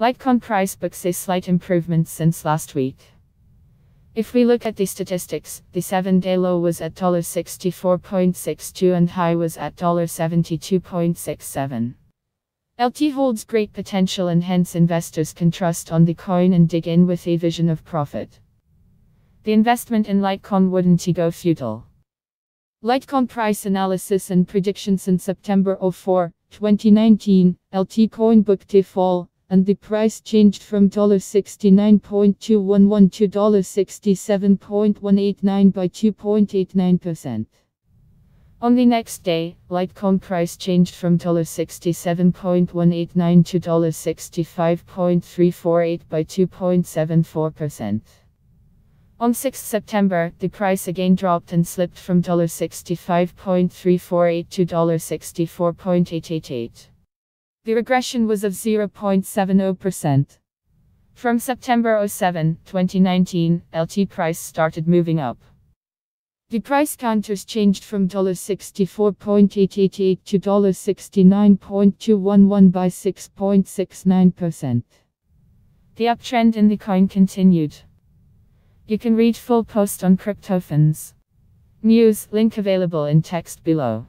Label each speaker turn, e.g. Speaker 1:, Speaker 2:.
Speaker 1: Litecoin price books a slight improvement since last week. If we look at the statistics, the 7-day low was at $64.62 and high was at $72.67. LTC holds great potential and hence investors can trust on the coin and dig in with a vision of profit. The investment in Litecoin wouldn't go futile. Litecoin price analysis and predictions in September 04, 2019, LT coin booked a fall, and the price changed from $69.211 to $67.189 by 2.89%. On the next day, Litecoin price changed from $67.189 to $65.348 by 2.74%. On 6 September, the price again dropped and slipped from $65.348 to $64.888. The regression was of 0.70%. From September 07, 2019, LTC price started moving up. The price counters changed from $64.888 to $69.211 by 6.69%. The uptrend in the coin continued. You can read full post on CryptoFans. News link available in text below.